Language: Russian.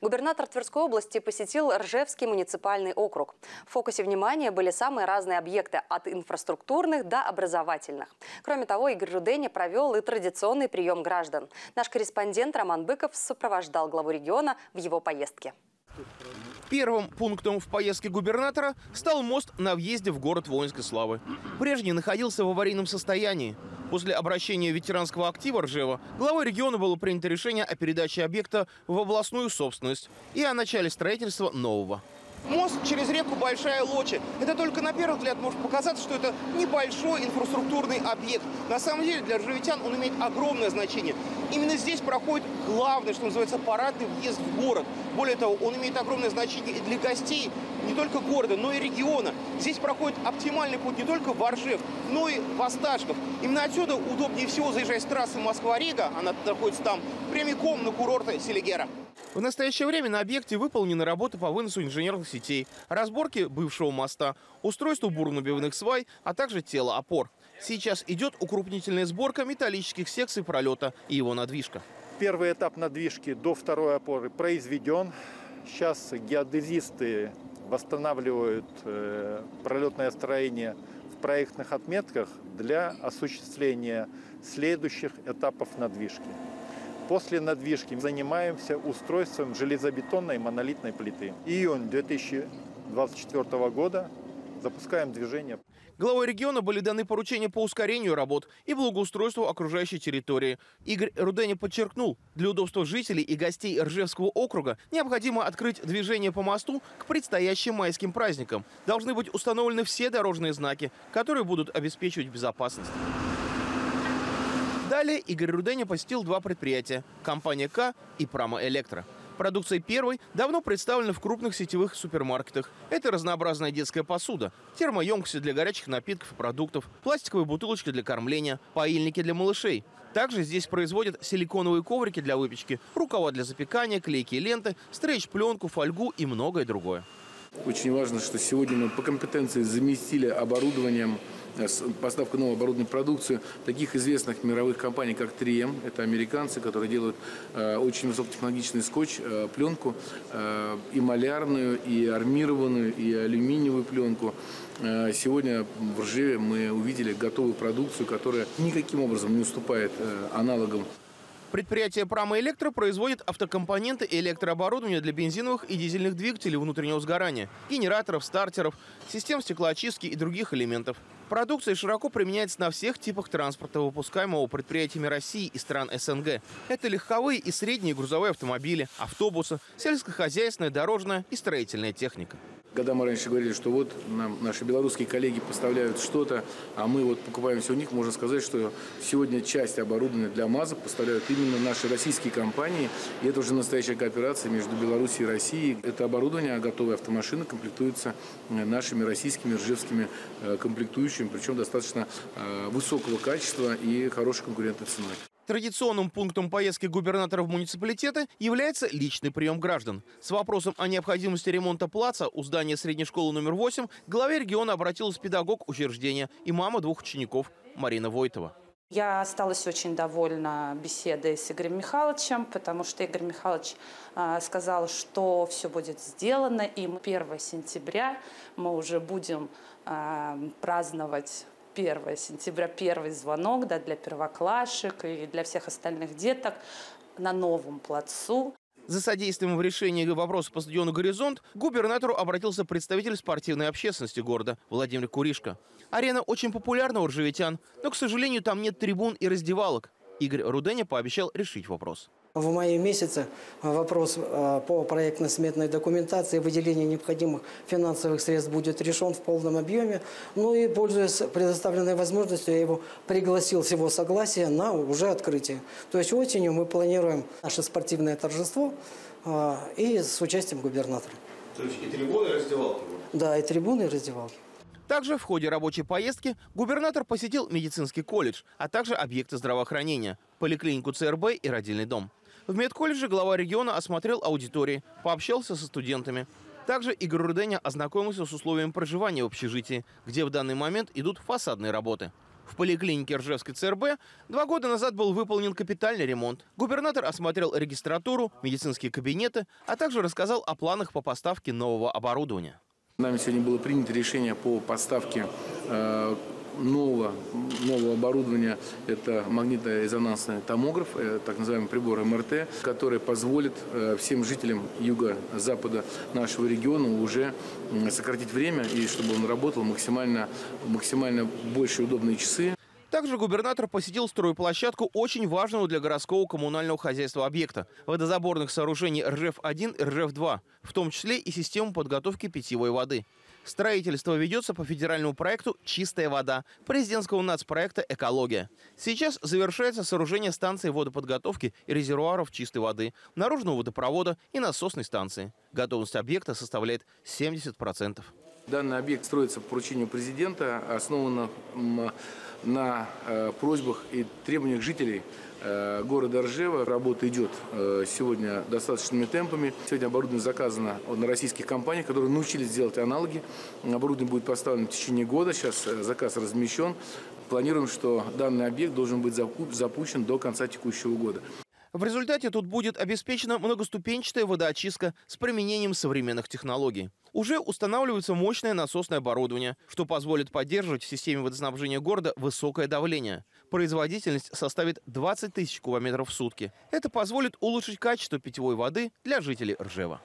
Губернатор Тверской области посетил Ржевский муниципальный округ. В фокусе внимания были самые разные объекты, от инфраструктурных до образовательных. Кроме того, Игорь Руденя провел и традиционный прием граждан. Наш корреспондент Роман Быков сопровождал главу региона в его поездке. Первым пунктом в поездке губернатора стал мост на въезде в город воинской славы. Прежний находился в аварийном состоянии. После обращения ветеранского актива Ржева главой региона было принято решение о передаче объекта в областную собственность и о начале строительства нового. Мост через реку Большая Лочи. Это только на первый взгляд может показаться, что это небольшой инфраструктурный объект. На самом деле для ржевитян он имеет огромное значение. Именно здесь проходит главный, что называется, парадный въезд в город. Более того, он имеет огромное значение и для гостей не только города, но и региона. Здесь проходит оптимальный путь не только в Оржев, но и в Осташков. Именно отсюда удобнее всего заезжать с трассы Москва-Рига, она находится там, прямиком на курорты Селигера. В настоящее время на объекте выполнены работы по выносу инженерных сетей, разборке бывшего моста, устройству бурно-набивных свай, а также тела опор. Сейчас идет укрупнительная сборка металлических секций пролета и его надвижка. Первый этап надвижки до второй опоры произведен. Сейчас геодезисты восстанавливают э, пролетное строение в проектных отметках для осуществления следующих этапов надвижки. После надвижки занимаемся устройством железобетонной монолитной плиты. Июнь 2024 года запускаем движение. Главой региона были даны поручения по ускорению работ и благоустройству окружающей территории. Игорь Руденя подчеркнул, для удобства жителей и гостей Ржевского округа необходимо открыть движение по мосту к предстоящим майским праздникам. Должны быть установлены все дорожные знаки, которые будут обеспечивать безопасность. Далее Игорь Руденя посетил два предприятия – компания «К» и «Прама Электро». Продукция первой давно представлена в крупных сетевых супермаркетах. Это разнообразная детская посуда, термоемкости для горячих напитков и продуктов, пластиковые бутылочки для кормления, поильники для малышей. Также здесь производят силиконовые коврики для выпечки, рукава для запекания, клейкие ленты, стрейч-пленку, фольгу и многое другое. Очень важно, что сегодня мы по компетенции заместили оборудованием Э, поставка новой оборудованной продукции таких известных мировых компаний, как 3M, это американцы, которые делают э, очень высокотехнологичный скотч, э, пленку, э, и малярную, и армированную, и алюминиевую пленку. Э, сегодня в Ржеве мы увидели готовую продукцию, которая никаким образом не уступает э, аналогам Предприятие «Прама Электро» производит автокомпоненты и электрооборудование для бензиновых и дизельных двигателей внутреннего сгорания, генераторов, стартеров, систем стеклоочистки и других элементов. Продукция широко применяется на всех типах транспорта, выпускаемого предприятиями России и стран СНГ. Это легковые и средние грузовые автомобили, автобусы, сельскохозяйственная, дорожная и строительная техника. Когда мы раньше говорили, что вот нам наши белорусские коллеги поставляют что-то, а мы вот покупаем все у них, можно сказать, что сегодня часть оборудования для МАЗа поставляют именно наши российские компании. И это уже настоящая кооперация между Беларусью и Россией. Это оборудование, готовые автомашины комплектуются э, нашими российскими ржевскими э, комплектующими, причем достаточно э, высокого качества и хорошей конкурентной ценой. Традиционным пунктом поездки губернатора в муниципалитеты является личный прием граждан. С вопросом о необходимости ремонта плаца у здания средней школы номер 8 к главе региона обратилась педагог учреждения и мама двух учеников Марина Войтова. Я осталась очень довольна беседой с Игорем Михайловичем, потому что Игорь Михайлович э, сказал, что все будет сделано, и 1 сентября мы уже будем э, праздновать 1 сентября первый звонок да, для первоклашек и для всех остальных деток на новом плацу. За содействием в решении вопроса по стадиону «Горизонт» к губернатору обратился представитель спортивной общественности города Владимир Куришко. Арена очень популярна у ржавитян, но, к сожалению, там нет трибун и раздевалок. Игорь Руденя пообещал решить вопрос. В мае месяце вопрос э, по проектно-сметной документации, выделение необходимых финансовых средств будет решен в полном объеме. Ну и, пользуясь предоставленной возможностью, я его пригласил с его согласия на уже открытие. То есть осенью мы планируем наше спортивное торжество э, и с участием губернатора. То есть и трибуны, и раздевалки? Да, и трибуны, и раздевалки. Также в ходе рабочей поездки губернатор посетил медицинский колледж, а также объекты здравоохранения, поликлинику ЦРБ и родильный дом. В медколледже глава региона осмотрел аудитории, пообщался со студентами. Также Игорь Руденя ознакомился с условиями проживания в общежитии, где в данный момент идут фасадные работы. В поликлинике Ржевской ЦРБ два года назад был выполнен капитальный ремонт. Губернатор осмотрел регистратуру, медицинские кабинеты, а также рассказал о планах по поставке нового оборудования. Нами сегодня было принято решение по поставке э, нового, нового оборудования. Это магнитно-резонансный томограф, э, так называемый прибор МРТ, который позволит э, всем жителям юго-запада нашего региона уже сократить время и чтобы он работал максимально, максимально больше удобные часы. Также губернатор посетил стройплощадку очень важного для городского коммунального хозяйства объекта – водозаборных сооружений РЖФ-1 и РЖФ-2, в том числе и систему подготовки питьевой воды. Строительство ведется по федеральному проекту «Чистая вода» президентского нацпроекта «Экология». Сейчас завершается сооружение станции водоподготовки и резервуаров чистой воды, наружного водопровода и насосной станции. Готовность объекта составляет 70%. Данный объект строится по поручению президента, основан м, на э, просьбах и требованиях жителей э, города Ржева. Работа идет э, сегодня достаточными темпами. Сегодня оборудование заказано на российских компаниях, которые научились делать аналоги. Оборудование будет поставлено в течение года. Сейчас заказ размещен. Планируем, что данный объект должен быть запу- запущен до конца текущего года. В результате тут будет обеспечена многоступенчатая водоочистка с применением современных технологий. Уже устанавливается мощное насосное оборудование, что позволит поддерживать в системе водоснабжения города высокое давление. Производительность составит 20 тысяч кубометров в сутки. Это позволит улучшить качество питьевой воды для жителей Ржева.